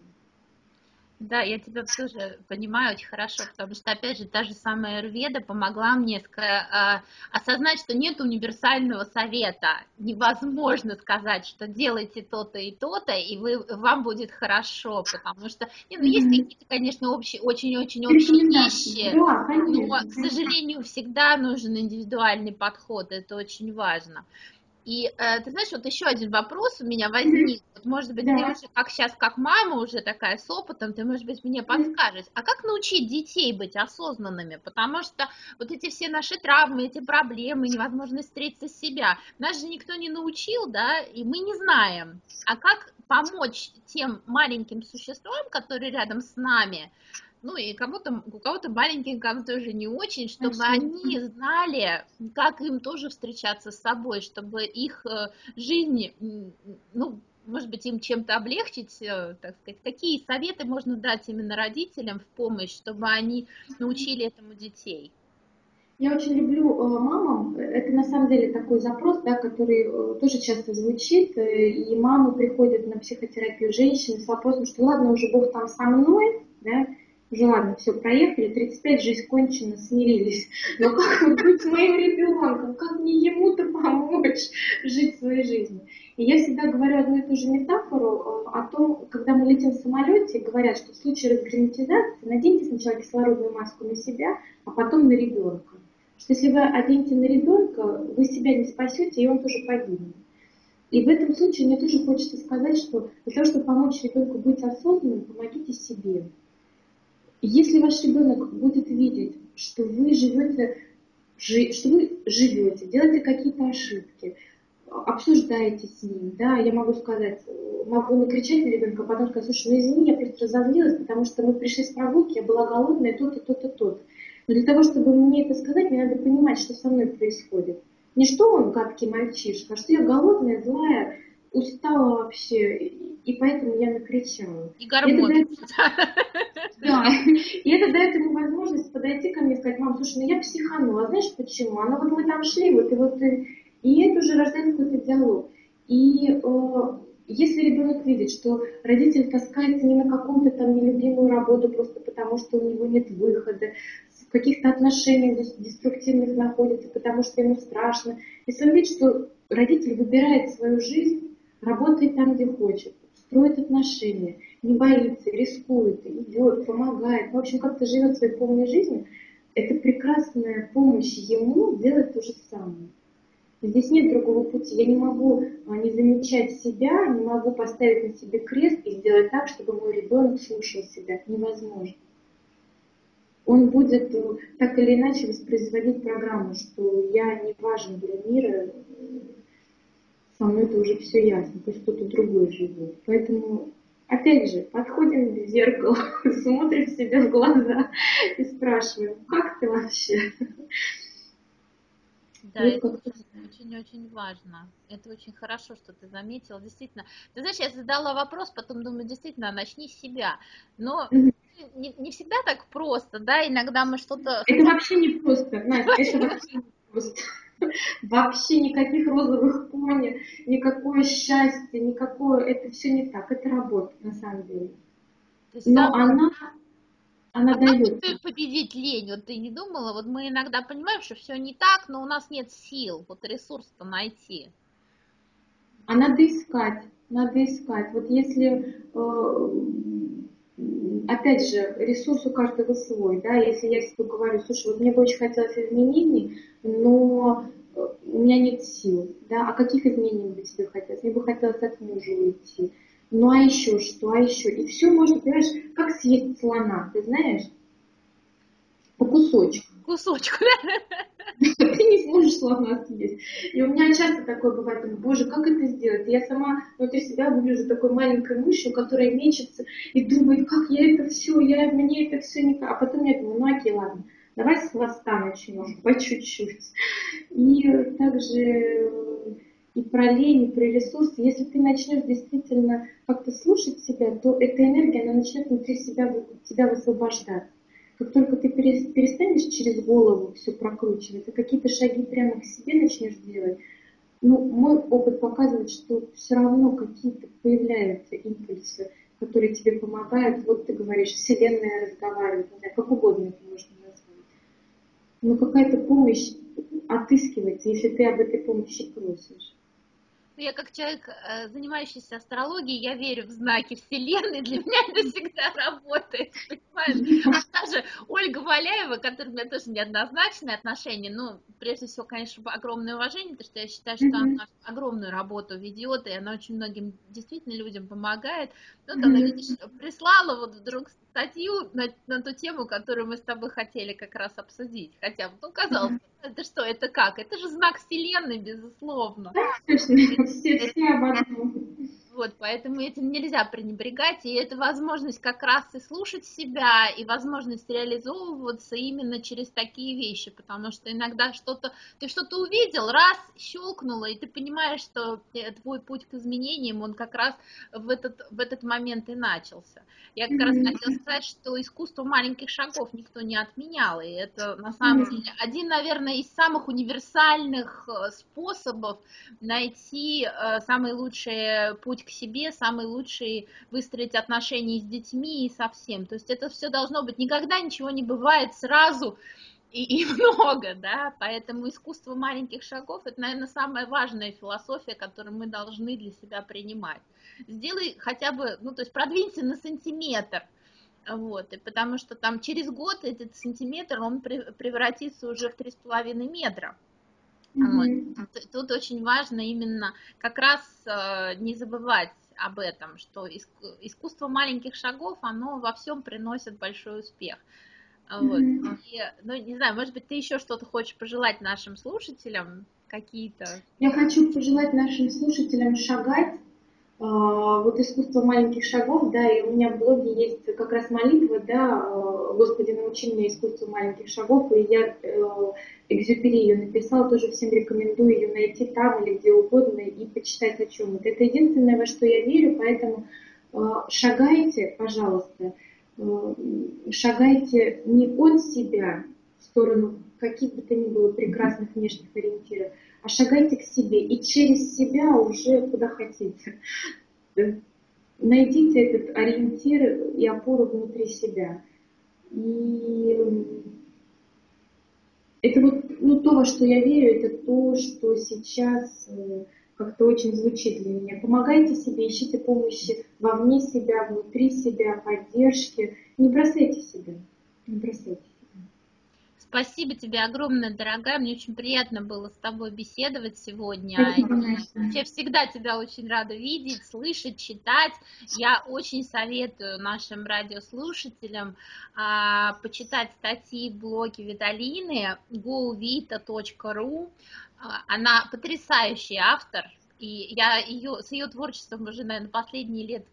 Да, я тебя тоже понимаю очень хорошо, потому что, опять же, та же самая Эрведа помогла мне э, осознать, что нет универсального совета. Невозможно сказать, что делайте то-то и то-то, и вы, вам будет хорошо, потому что ну, есть какие-то, конечно, общие, очень-очень общие вещи, да, но, к сожалению, всегда нужен индивидуальный подход, это очень важно. И э, ты знаешь, вот еще один вопрос у меня возник. Вот, может быть, да. ты уже как сейчас, как мама уже такая с опытом, ты, может быть, мне подскажешь. А как научить детей быть осознанными? Потому что вот эти все наши травмы, эти проблемы, невозможность встретиться с себя, нас же никто не научил, да, и мы не знаем. А как помочь тем маленьким существам, которые рядом с нами, ну и кому-то, у кого-то маленьким, кому-то уже не очень, чтобы Absolutely. они знали, как им тоже встречаться с собой, чтобы их э, жизнь, ну, может быть, им чем-то облегчить, э, так сказать, какие советы можно дать именно родителям в помощь, чтобы они научили этому детей? Я очень люблю э, мамам. Это на самом деле такой запрос, да, который тоже часто звучит. И мамы приходят на психотерапию женщины с вопросом, что ладно, уже Бог там со мной, да, уже ладно, все, проехали, 35, жизнь кончена, смирились. Но как быть моим ребенком? Как мне ему-то помочь жить своей жизнью? И я всегда говорю одну и ту же метафору э, о том, когда мы летим в самолете, говорят, что в случае разгерметизации наденьте сначала кислородную маску на себя, а потом на ребенка. Что если вы оденете на ребенка, вы себя не спасете, и он тоже погибнет. И в этом случае мне тоже хочется сказать, что для того, чтобы помочь ребенку быть осознанным, помогите себе. Если ваш ребенок будет видеть, что вы живете, что вы живете, делаете какие-то ошибки, обсуждаете с ним, да, я могу сказать, могу накричать на ребенка, а потом сказать, слушай, ну извини, я просто разозлилась, потому что мы пришли с прогулки, я была голодная, то-то, то-то, то-то. Но для того, чтобы мне это сказать, мне надо понимать, что со мной происходит. Не что он гадкий мальчишка, а что я голодная, злая, устала вообще, и поэтому я накричала. И гормоны. [LAUGHS] Да, и это дает ему возможность подойти ко мне и сказать, мам, слушай, ну я психанула, знаешь почему? Она вот мы там шли, вот и вот, и это уже рождает какой-то диалог. И э, если ребенок видит, что родитель таскается не на какую-то там нелюбимую работу просто потому, что у него нет выхода, в каких-то отношениях деструктивных находится, потому что ему страшно. Если он видит, что родитель выбирает свою жизнь, работает там, где хочет, строит отношения, не боится, рискует, идет, помогает, в общем, как-то живет своей полной жизнью, это прекрасная помощь ему делать то же самое. Здесь нет другого пути. Я не могу а, не замечать себя, не могу поставить на себе крест и сделать так, чтобы мой ребенок слушал себя. Невозможно. Он будет э, так или иначе воспроизводить программу, что я не важен для мира, со мной это уже все ясно, пусть кто-то другой живет. Поэтому, опять же, подходим к зеркалу, [LAUGHS] смотрим себе в глаза и спрашиваем, как ты вообще? Да, это очень-очень важно. Это очень хорошо, что ты заметила. Действительно, ты знаешь, я задала вопрос, потом думаю, действительно, начни с себя. Но не, не всегда так просто, да, иногда мы что-то... Это вообще не просто, Настя, это вообще не просто. Вообще никаких розовых пони, никакое счастье, никакое, это все не так, это работа на самом деле. Но она, она а дает. Как победить лень? Вот ты не думала, вот мы иногда понимаем, что все не так, но у нас нет сил, вот ресурс-то найти. А надо искать, надо искать. Вот если э, опять же, ресурс у каждого свой, да, если я себе говорю, слушай, вот мне бы очень хотелось изменений, но э, у меня нет сил, да, а каких изменений бы тебе хотелось? Мне бы хотелось от мужа уйти, ну а еще что, а еще, и все можно, понимаешь, как съесть слона, ты знаешь, по кусочку. Кусочку, да? Ты не сможешь слона съесть. И у меня часто такое бывает, боже, как это сделать? Я сама внутри себя выгляжу такой маленькой мышью, которая мечется и думает, как я это все, я, мне это все не... А потом я думаю, ну окей, ладно, давай с хвоста начнем, по чуть-чуть. И также и про лень, и про ресурсы. Если ты начнешь действительно как-то слушать себя, то эта энергия, она начнет внутри себя, тебя высвобождаться. Как только ты перестанешь через голову все прокручивать, а какие-то шаги прямо к себе начнешь делать, ну, мой опыт показывает, что все равно какие-то появляются импульсы, которые тебе помогают. Вот ты говоришь, Вселенная разговаривает, как угодно это можно назвать. Но какая-то помощь отыскивается, если ты об этой помощи просишь я как человек, э, занимающийся астрологией, я верю в знаки Вселенной, для меня это всегда работает, понимаешь? А даже Ольга Валяева, которая у меня тоже неоднозначные отношения, ну, прежде всего, конечно, огромное уважение, потому что я считаю, что она огромную работу ведет, и она очень многим действительно людям помогает. Вот она, видишь, прислала вот вдруг статью на, на ту тему, которую мы с тобой хотели как раз обсудить. Хотя, ну, казалось бы, это что, это как? Это же знак Вселенной, безусловно. Точно, все, все об этом. Вот, поэтому этим нельзя пренебрегать, и это возможность как раз и слушать себя, и возможность реализовываться именно через такие вещи, потому что иногда что-то, ты что-то увидел, раз, щелкнуло, и ты понимаешь, что твой путь к изменениям, он как раз в этот, в этот момент и начался. Я как раз хотела сказать, что искусство маленьких шагов никто не отменял, и это на самом деле один, наверное, из самых универсальных э, способов найти э, самый лучший путь к себе, самый лучший выстроить отношения с детьми и со всем. То есть это все должно быть, никогда ничего не бывает сразу и, и [LAUGHS] много, да, поэтому искусство маленьких шагов это, наверное, самая важная философия, которую мы должны для себя принимать. Сделай хотя бы, ну, то есть продвинься на сантиметр, вот, и потому что там через год этот сантиметр, он превратится уже в три с половиной метра. Mm-hmm. Вот. Тут очень важно именно как раз э, не забывать об этом, что искусство маленьких шагов, оно во всем приносит большой успех. Вот. Mm-hmm. И, ну, не знаю, может быть, ты еще что-то хочешь пожелать нашим слушателям, какие-то? Я хочу пожелать нашим слушателям шагать вот искусство маленьких шагов, да, и у меня в блоге есть как раз молитва, да, а, Господи, научи меня искусству маленьких шагов, и я э, Экзюпери ее написала, тоже всем рекомендую ее найти там или где угодно и почитать о чем это. Это единственное, во что я верю, поэтому а, шагайте, пожалуйста, шагайте не от себя в сторону каких бы то ни было прекрасных внешних ориентиров, а шагайте к себе и через себя уже куда хотите. Найдите этот ориентир и опору внутри себя. И это вот ну, то, во что я верю, это то, что сейчас э, как-то очень звучит для меня. Помогайте себе, ищите помощи вовне себя, внутри себя, поддержки. Не бросайте себя. Не бросайте. Спасибо тебе огромное, дорогая. Мне очень приятно было с тобой беседовать сегодня. Я всегда тебя очень рада видеть, слышать, читать. Я очень советую нашим радиослушателям а, почитать статьи в блоге Виталины govita.ru. А, она потрясающий автор, и я ее, с ее творчеством уже, наверное, последние лет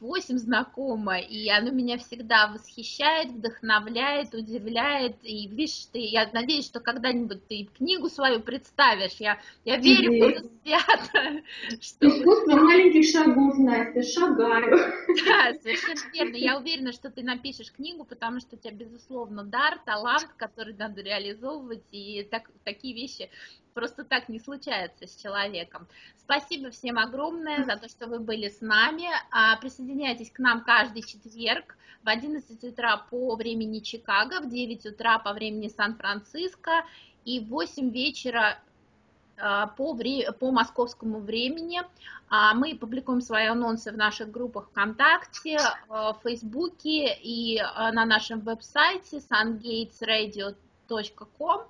8 а, знакома, и оно меня всегда восхищает, вдохновляет, удивляет, и видишь, ты, я надеюсь, что когда-нибудь ты книгу свою представишь, я, я верю в это свято. [LAUGHS] Что... Искусство маленьких шагов, Настя, шагаю. Да, совершенно верно, я уверена, что ты напишешь книгу, потому что у тебя, безусловно, дар, талант, который надо реализовывать, и так, такие вещи просто так не случается с человеком. Спасибо всем огромное за то, что вы были с нами. А, присоединяйтесь к нам каждый четверг в 11 утра по времени Чикаго, в 9 утра по времени Сан-Франциско и в 8 вечера а, по, вре- по московскому времени. А, мы публикуем свои анонсы в наших группах ВКонтакте, в Фейсбуке и на нашем веб-сайте sungatesradio.com.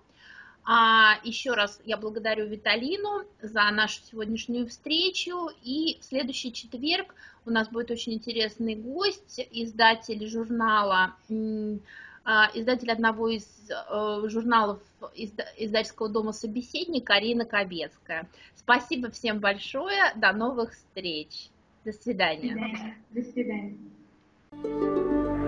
А еще раз я благодарю Виталину за нашу сегодняшнюю встречу. И в следующий четверг у нас будет очень интересный гость, издатель журнала а, издатель одного из э, журналов издательского дома «Собеседник» Арина Кобецкая. Спасибо всем большое. До новых встреч. До свидания. До свидания. До свидания.